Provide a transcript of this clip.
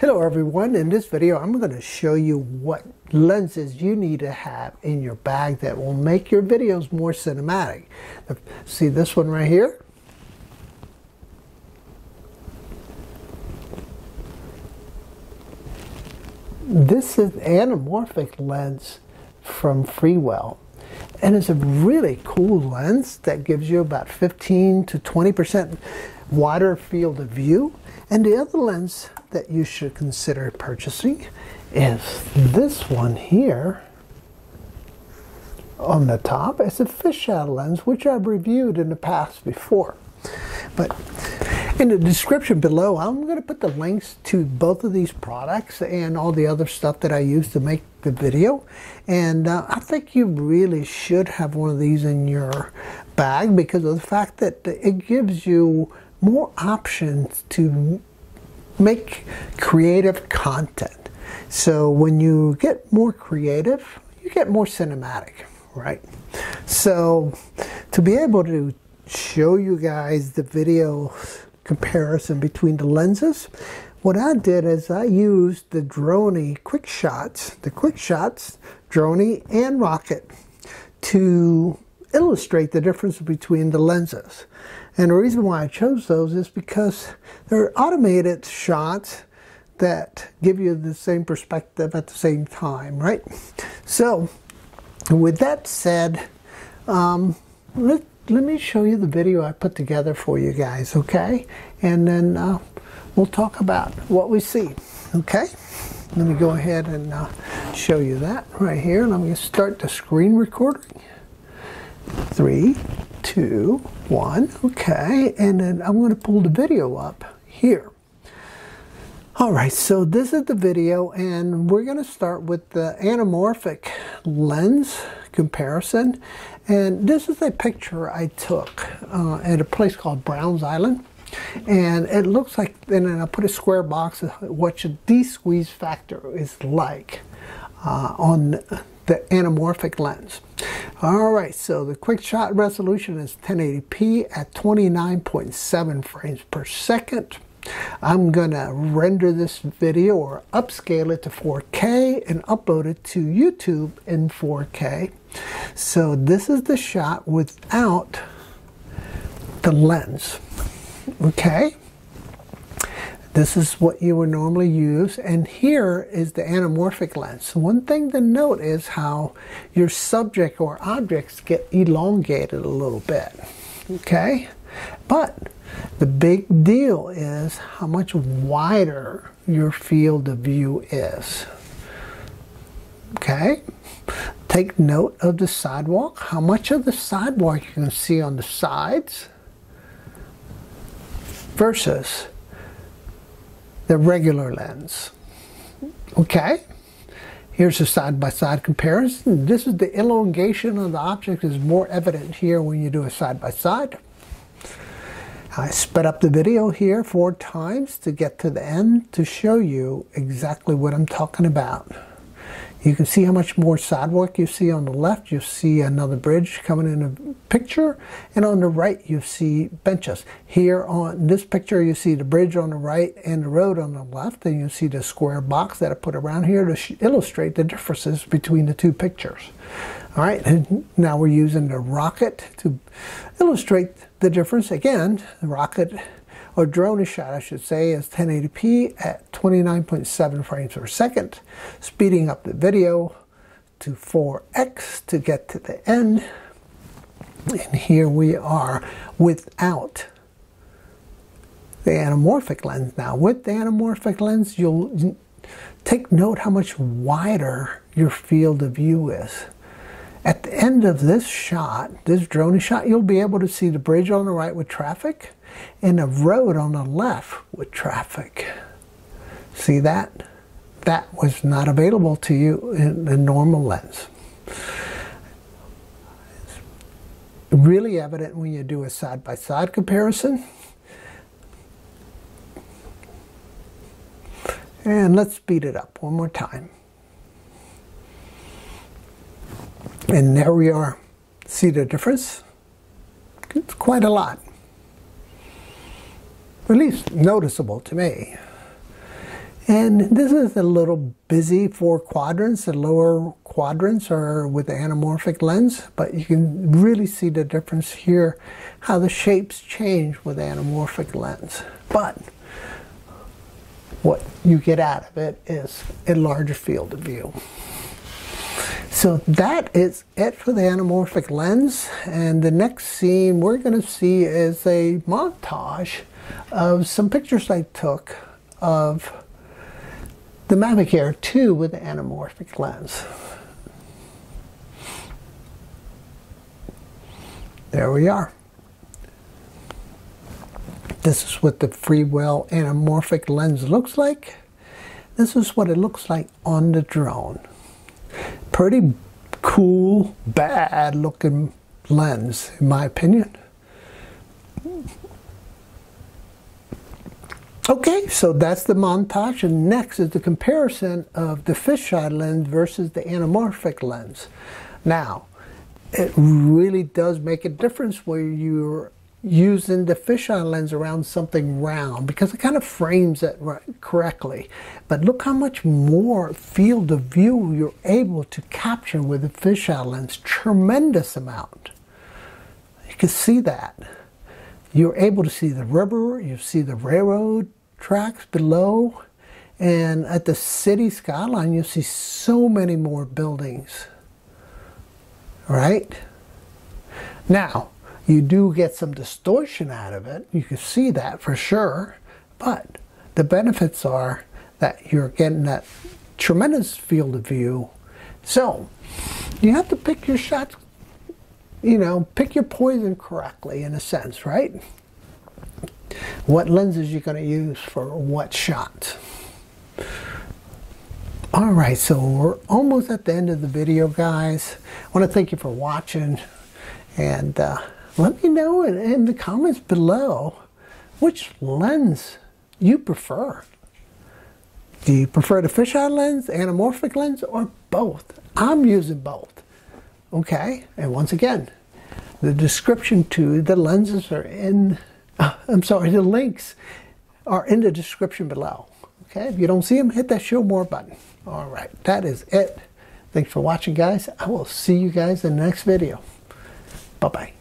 Hello everyone, in this video I'm going to show you what lenses you need to have in your bag that will make your videos more cinematic. See this one right here? This is anamorphic lens from Freewell and it's a really cool lens that gives you about 15 to 20% wider field of view and the other lens that you should consider purchasing is this one here on the top. It's a fisheye lens, which I've reviewed in the past before. But in the description below, I'm going to put the links to both of these products and all the other stuff that I use to make the video. And uh, I think you really should have one of these in your bag because of the fact that it gives you more options to make creative content. So when you get more creative, you get more cinematic, right? So to be able to show you guys the video comparison between the lenses, what I did is I used the Dronie Quick Shots, the Quick Shots, Dronie and Rocket to illustrate the difference between the lenses. And the reason why I chose those is because they're automated shots that give you the same perspective at the same time, right? So, with that said, um, let, let me show you the video I put together for you guys, okay? And then uh, we'll talk about what we see, okay? Let me go ahead and uh, show you that right here. And I'm going to start the screen recording. Three, two, one, okay, and then I'm going to pull the video up here. All right, so this is the video, and we're going to start with the anamorphic lens comparison. And this is a picture I took uh, at a place called Browns Island. And it looks like, and then I put a square box of what your de-squeeze factor is like uh, on the anamorphic lens. All right, so the quick shot resolution is 1080p at 29.7 frames per second. I'm going to render this video or upscale it to 4K and upload it to YouTube in 4K. So this is the shot without the lens. Okay. This is what you would normally use. And here is the anamorphic lens. One thing to note is how your subject or objects get elongated a little bit. Okay? But the big deal is how much wider your field of view is. Okay? Take note of the sidewalk. How much of the sidewalk you can see on the sides versus the regular lens. Okay? Here's a side-by-side -side comparison. This is the elongation of the object is more evident here when you do a side-by-side. -side. I sped up the video here four times to get to the end to show you exactly what I'm talking about. You can see how much more sidewalk you see on the left. You see another bridge coming in the picture. And on the right, you see benches. Here on this picture, you see the bridge on the right and the road on the left. And you see the square box that I put around here to illustrate the differences between the two pictures. All right, and now we're using the rocket to illustrate the difference. Again, the rocket or drone shot, I should say, is 1080p at 29.7 frames per second, speeding up the video to 4x to get to the end. And here we are without the anamorphic lens. Now, with the anamorphic lens, you'll take note how much wider your field of view is. At the end of this shot, this drone shot, you'll be able to see the bridge on the right with traffic and a road on the left with traffic. See that? That was not available to you in the normal lens. It's really evident when you do a side-by-side -side comparison. And let's speed it up one more time. And there we are. See the difference? It's quite a lot at least noticeable to me. And this is a little busy for quadrants. The lower quadrants are with the anamorphic lens, but you can really see the difference here, how the shapes change with anamorphic lens. But what you get out of it is a larger field of view. So that is it for the anamorphic lens. And the next scene we're going to see is a montage of some pictures I took of the Mavic Air 2 with the anamorphic lens. There we are. This is what the Freewell anamorphic lens looks like. This is what it looks like on the drone. Pretty cool, bad looking lens, in my opinion. Okay, so that's the montage, and next is the comparison of the fisheye lens versus the anamorphic lens. Now, it really does make a difference where you're using the fisheye lens around something round because it kind of frames it right, correctly. But look how much more field of view you're able to capture with the fisheye lens. Tremendous amount. You can see that. You're able to see the river, you see the railroad, tracks below. And at the city skyline, you'll see so many more buildings. Right? Now, you do get some distortion out of it. You can see that for sure. But the benefits are that you're getting that tremendous field of view. So, you have to pick your shots, you know, pick your poison correctly in a sense, right? what lenses you're going to use for what shot. Alright, so we're almost at the end of the video, guys. I want to thank you for watching. And uh, let me know in, in the comments below which lens you prefer. Do you prefer the fisheye lens, anamorphic lens, or both? I'm using both. Okay, and once again, the description to the lenses are in uh, I'm sorry, the links are in the description below. Okay, if you don't see them, hit that show more button. All right, that is it. Thanks for watching, guys. I will see you guys in the next video. Bye-bye.